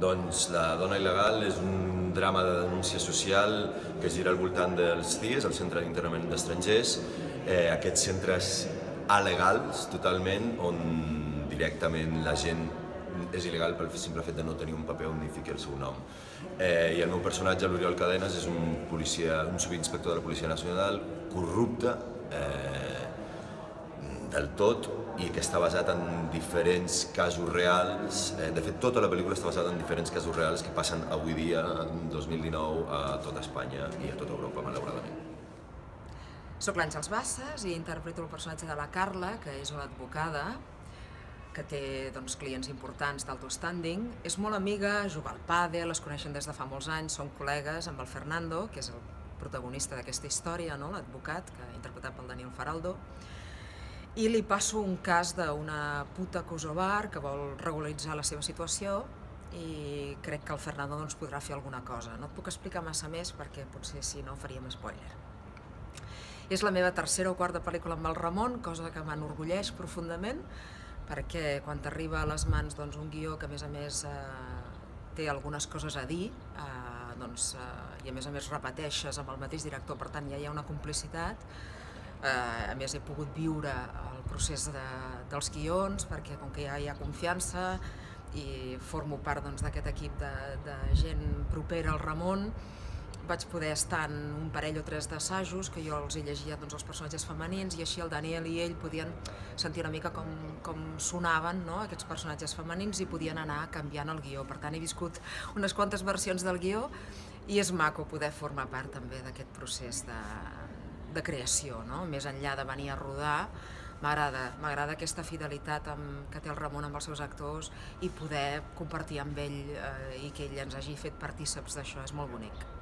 Doncs La dona il·legal és un drama de denúncia social que gira al voltant dels CIES, el Centre d'Internament d'Estrangers, eh, aquests centres alegals totalment, on directament la gent és il·legal pel simple fet de no tenir un paper on hi fiqui el seu nom. Eh, I el meu personatge, l'Oriol Cadenes, és un policia, un subinspector de la Policia Nacional corrupte, eh, del tot i que està basat en diferents casos reals. Eh, de fet, tota la pel·lícula està basada en diferents casos reals que passen avui dia, en 2019, a tota Espanya i a tota Europa, malauradament. Soc l'Àngels Bassas i interpreto el personatge de la Carla, que és una advocada que té doncs, clients importants d'alto standing. És molt amiga, juga al pàdel, les coneixen des de fa molts anys, són col·legues amb el Fernando, que és el protagonista d'aquesta història, no? l'advocat, que interpretat pel Daniel Faraldo, i li passo un cas d'una puta kosovar que vol regularitzar la seva situació i crec que el Fernando doncs, podrà fer alguna cosa. No et puc explicar massa més perquè potser si no faríem spoiler. És la meva tercera o quarta pel·lícula amb el Ramon, cosa que m'enorgulleix profundament, perquè quan t'arriba a les mans doncs, un guió que a més a més eh, té algunes coses a dir, eh, doncs, eh, i a més a més repeteixes amb el mateix director, per tant ja hi ha una complicitat, Eh, a més, he pogut viure el procés de, dels guions, perquè com que ja hi ha confiança i formo part doncs, d'aquest doncs, equip de, de gent propera al Ramon, vaig poder estar en un parell o tres d'assajos que jo els he llegit doncs, els personatges femenins i així el Daniel i ell podien sentir una mica com, com sonaven no? aquests personatges femenins i podien anar canviant el guió. Per tant, he viscut unes quantes versions del guió i és maco poder formar part també d'aquest procés de, de creació, no? més enllà de venir a rodar, m'agrada, m'agrada aquesta fidelitat amb, que té el Ramon amb els seus actors i poder compartir amb ell eh, i que ell ens hagi fet partíceps d'això, és molt bonic.